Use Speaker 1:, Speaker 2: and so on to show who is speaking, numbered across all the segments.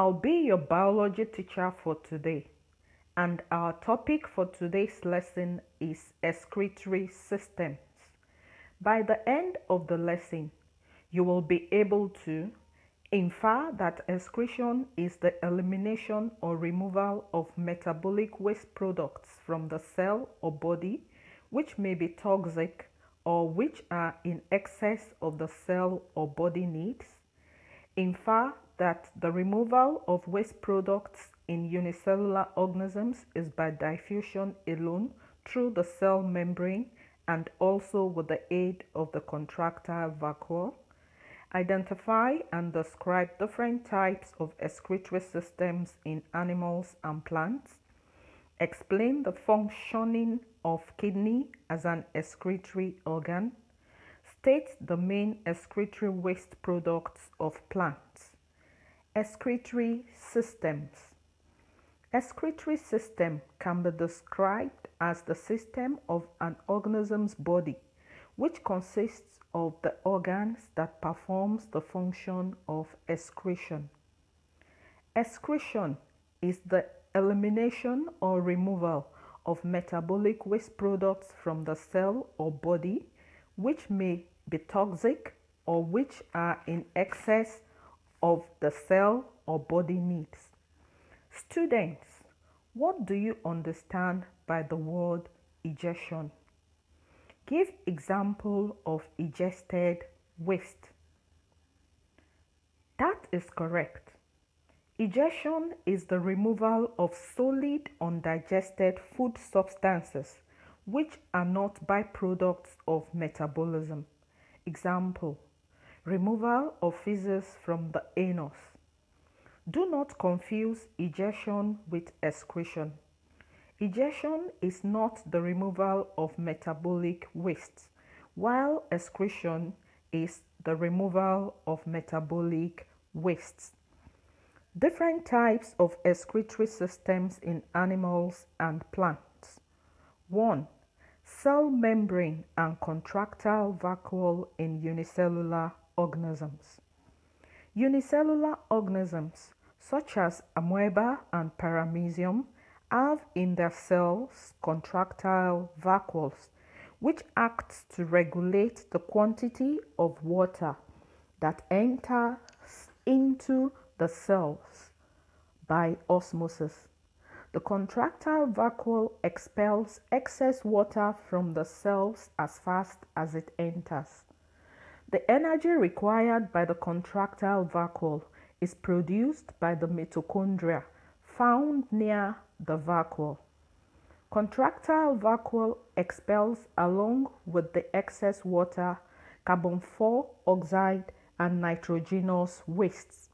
Speaker 1: I'll be your biology teacher for today, and our topic for today's lesson is excretory systems. By the end of the lesson, you will be able to infer that excretion is the elimination or removal of metabolic waste products from the cell or body which may be toxic or which are in excess of the cell or body needs. Infer that the removal of waste products in unicellular organisms is by diffusion alone through the cell membrane and also with the aid of the contractile vacuole. Identify and describe different types of excretory systems in animals and plants. Explain the functioning of kidney as an excretory organ. State the main excretory waste products of plants. Excretory systems. Excretory system can be described as the system of an organism's body which consists of the organs that performs the function of excretion. Excretion is the elimination or removal of metabolic waste products from the cell or body which may be toxic or which are in excess of the cell or body needs. Students, what do you understand by the word egestion? Give example of egested waste. That is correct. Egestion is the removal of solid undigested food substances which are not byproducts of metabolism. Example, removal of feces from the anus. Do not confuse egestion with excretion. Egestion is not the removal of metabolic waste, while excretion is the removal of metabolic wastes. Different types of excretory systems in animals and plants. 1. Cell membrane and contractile vacuole in unicellular organisms. Unicellular organisms such as amoeba and paramecium have in their cells contractile vacuoles which acts to regulate the quantity of water that enters into the cells by osmosis. The contractile vacuole expels excess water from the cells as fast as it enters. The energy required by the contractile vacuole is produced by the mitochondria found near the vacuole. Contractile vacuole expels along with the excess water carbon 4 oxide and nitrogenous wastes.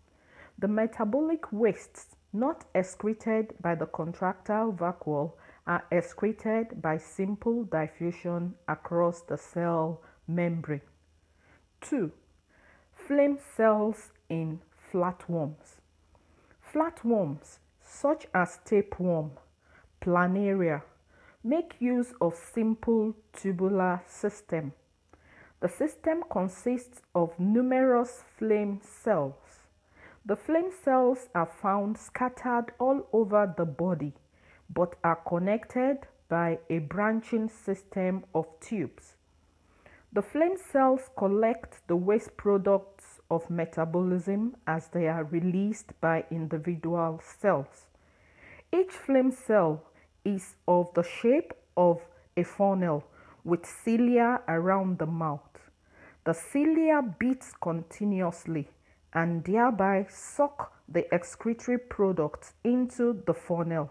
Speaker 1: The metabolic wastes not excreted by the contractile vacuole are excreted by simple diffusion across the cell membrane. 2. Flame cells in flatworms. Flatworms such as tapeworm, planaria, make use of simple tubular system. The system consists of numerous flame cells. The flame cells are found scattered all over the body but are connected by a branching system of tubes. The flame cells collect the waste products of metabolism as they are released by individual cells. Each flame cell is of the shape of a funnel with cilia around the mouth. The cilia beats continuously and thereby suck the excretory products into the funnel.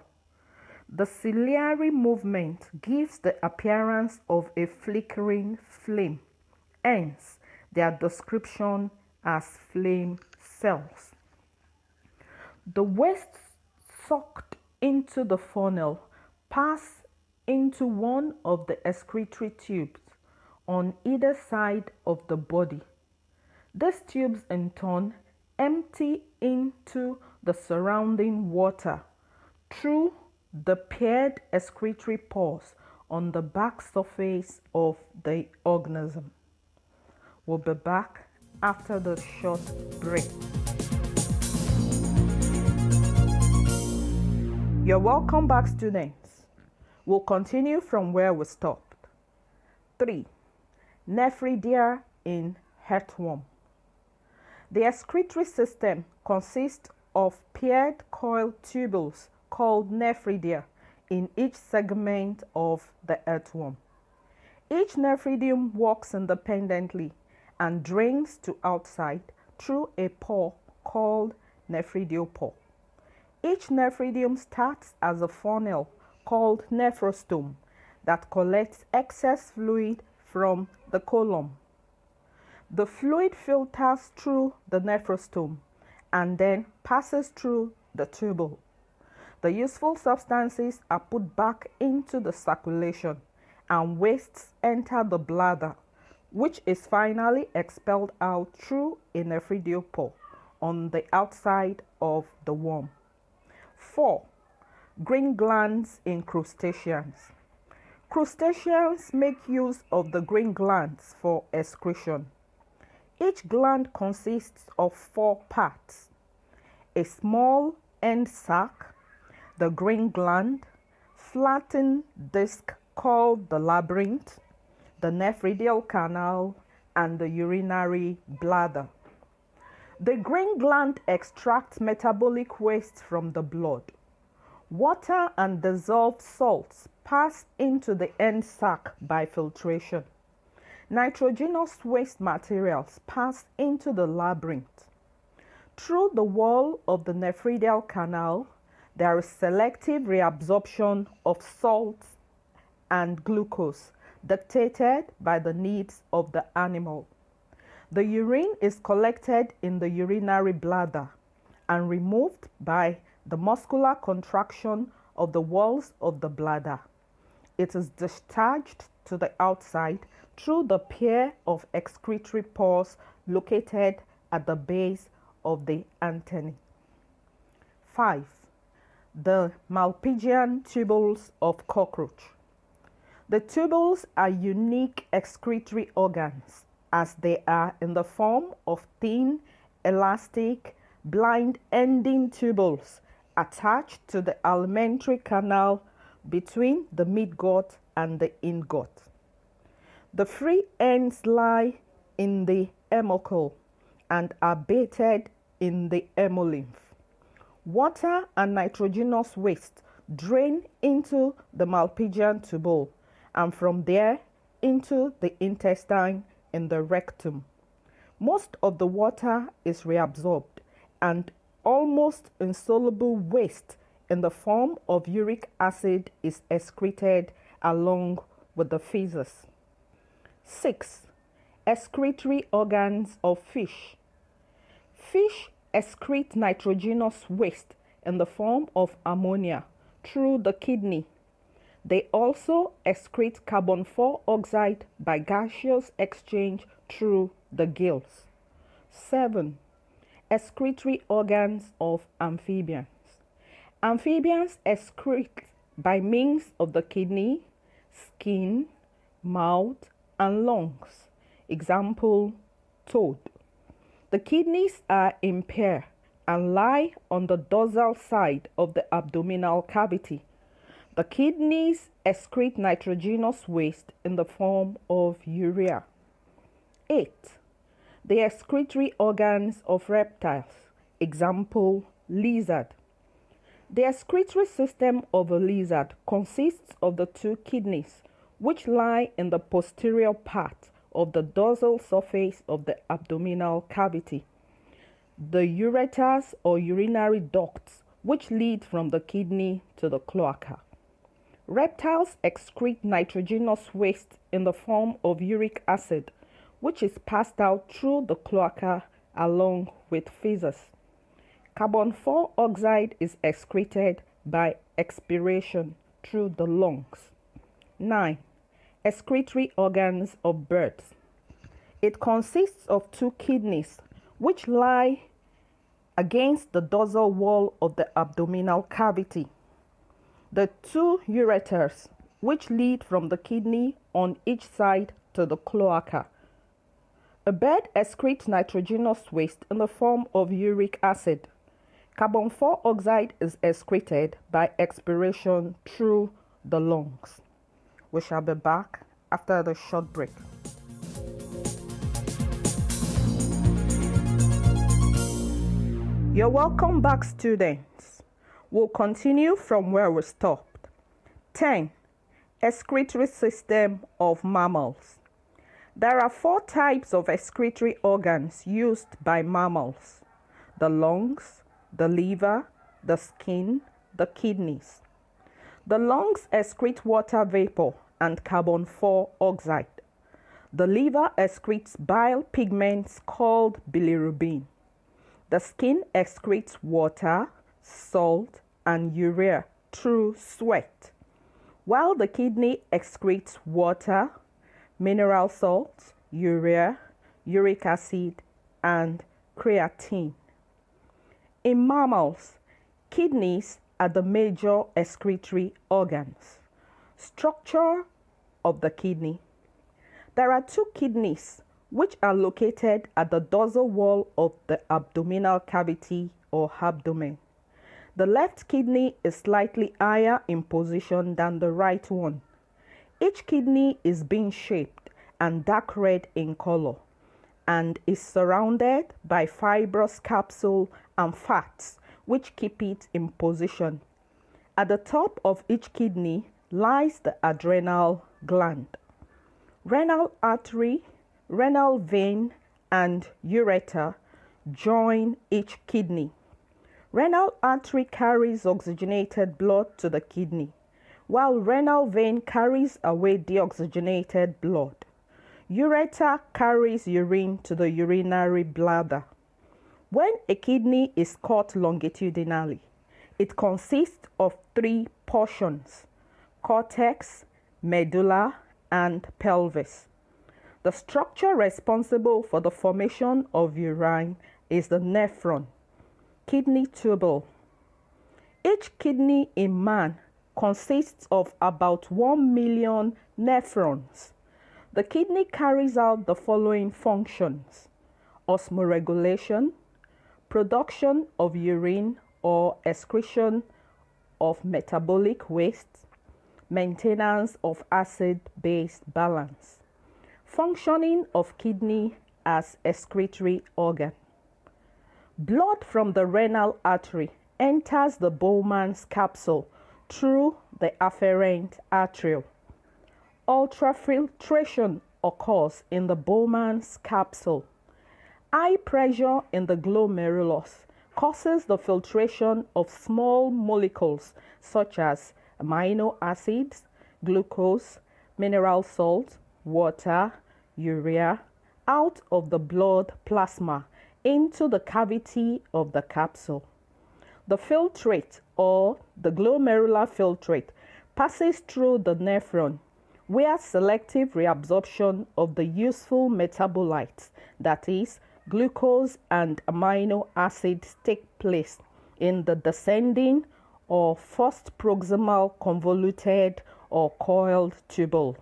Speaker 1: The ciliary movement gives the appearance of a flickering flame, hence their description as flame cells. The waste sucked into the funnel pass into one of the excretory tubes on either side of the body. These tubes in turn empty into the surrounding water through the paired excretory pores on the back surface of the organism. We'll be back after the short break. You're welcome back, students. We'll continue from where we stopped. 3. Nephridia in earthworm. The excretory system consists of paired coiled tubules called nephridia in each segment of the earthworm. Each nephridium works independently and drains to outside through a pore called nephridiopore. Each nephridium starts as a funnel called nephrostome that collects excess fluid from the coelom. The fluid filters through the nephrostome and then passes through the tubule. The useful substances are put back into the circulation and wastes enter the bladder, which is finally expelled out through a nephridiopore on the outside of the worm. 4. Green glands in crustaceans. Crustaceans make use of the green glands for excretion. Each gland consists of four parts a small end sac, the green gland, flattened disc called the labyrinth, the nephridial canal, and the urinary bladder. The green gland extracts metabolic waste from the blood. Water and dissolved salts pass into the end sac by filtration. Nitrogenous waste materials pass into the labyrinth. Through the wall of the nephridial canal, there is selective reabsorption of salts and glucose dictated by the needs of the animal. The urine is collected in the urinary bladder and removed by the muscular contraction of the walls of the bladder. It is discharged to the outside through the pair of excretory pores located at the base of the antennae. 5. The Malpighian tubules of cockroach. The tubules are unique excretory organs as they are in the form of thin, elastic, blind ending tubules attached to the alimentary canal between the midgut and the hindgut. The free ends lie in the hemocoel and are baited in the hemolymph. Water and nitrogenous waste drain into the Malpighian tubule and from there into the intestine in the rectum. Most of the water is reabsorbed and almost insoluble waste in the form of uric acid is excreted along with the feces. 6. Excretory organs of fish. Fish excrete nitrogenous waste in the form of ammonia through the kidney they also excrete carbon 4 oxide by gaseous exchange through the gills. 7. Excretory organs of amphibians. Amphibians excrete by means of the kidney, skin, mouth, and lungs. Example toad. The kidneys are impaired and lie on the dorsal side of the abdominal cavity the kidneys excrete nitrogenous waste in the form of urea. 8. The excretory organs of reptiles. Example, lizard. The excretory system of a lizard consists of the two kidneys, which lie in the posterior part of the dorsal surface of the abdominal cavity. The ureters or urinary ducts, which lead from the kidney to the cloaca. Reptiles excrete nitrogenous waste in the form of uric acid, which is passed out through the cloaca along with feces. Carbon 4 oxide is excreted by expiration through the lungs. 9. Excretory organs of birds. It consists of two kidneys which lie against the dorsal wall of the abdominal cavity the two ureters, which lead from the kidney on each side to the cloaca. A bird excretes nitrogenous waste in the form of uric acid. Carbon 4 oxide is excreted by expiration through the lungs. We shall be back after the short break. You're welcome back, students. We'll continue from where we stopped. 10. Excretory system of mammals. There are four types of excretory organs used by mammals the lungs, the liver, the skin, the kidneys. The lungs excrete water vapor and carbon 4 oxide. The liver excretes bile pigments called bilirubin. The skin excretes water, salt, and urea through sweat, while the kidney excretes water, mineral salts, urea, uric acid, and creatine. In mammals, kidneys are the major excretory organs. Structure of the kidney. There are two kidneys which are located at the dorsal wall of the abdominal cavity or abdomen. The left kidney is slightly higher in position than the right one. Each kidney is bean shaped and dark red in color and is surrounded by fibrous capsule and fats which keep it in position. At the top of each kidney lies the adrenal gland. Renal artery renal vein and ureter join each kidney. Renal artery carries oxygenated blood to the kidney, while renal vein carries away deoxygenated blood. Ureter carries urine to the urinary bladder. When a kidney is cut longitudinally, it consists of three portions cortex, medulla, and pelvis. The structure responsible for the formation of urine is the nephron, kidney tubule. Each kidney in man consists of about 1 million nephrons. The kidney carries out the following functions osmoregulation, production of urine or excretion of metabolic waste, maintenance of acid base balance. Functioning of kidney as excretory organ. Blood from the renal artery enters the Bowman's capsule through the afferent arteriole. Ultrafiltration occurs in the Bowman's capsule. High pressure in the glomerulus causes the filtration of small molecules such as amino acids, glucose, mineral salt, water, urea out of the blood plasma into the cavity of the capsule. The filtrate or the glomerular filtrate passes through the nephron where selective reabsorption of the useful metabolites, that is, glucose and amino acids, take place in the descending or first proximal convoluted or coiled tubule.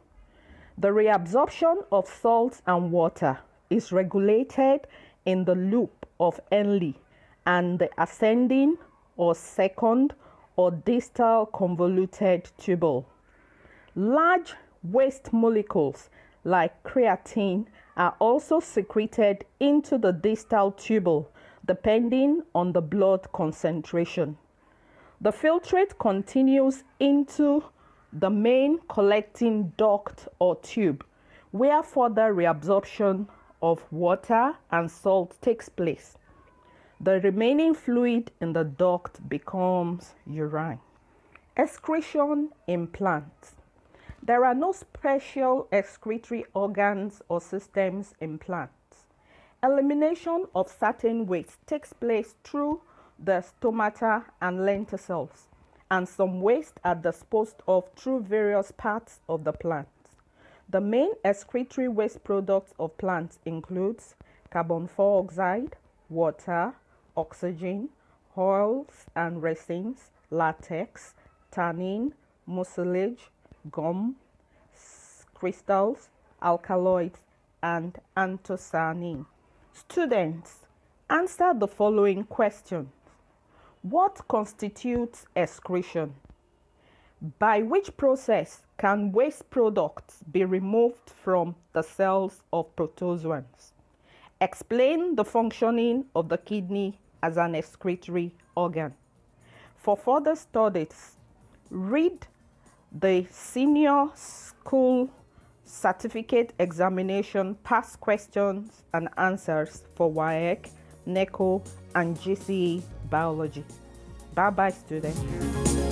Speaker 1: The reabsorption of salts and water is regulated in the loop of Henle and the ascending or second or distal convoluted tubule. Large waste molecules like creatine are also secreted into the distal tubule depending on the blood concentration. The filtrate continues into the main collecting duct or tube where further reabsorption of water and salt takes place. The remaining fluid in the duct becomes urine. Excretion in plants. There are no special excretory organs or systems in plants. Elimination of certain waste takes place through the stomata and lenticels and some waste are disposed of through various parts of the plant. The main excretory waste products of plants includes carbon 4 oxide, water, oxygen, oils and resins, latex, tannin, mucilage, gum, crystals, alkaloids, and anthocyanin. Students, answer the following questions. What constitutes excretion? By which process can waste products be removed from the cells of protozoans? Explain the functioning of the kidney as an excretory organ. For further studies, read the Senior School Certificate Examination past questions and answers for WAEC, NECO, and GCE Biology. Bye bye, students.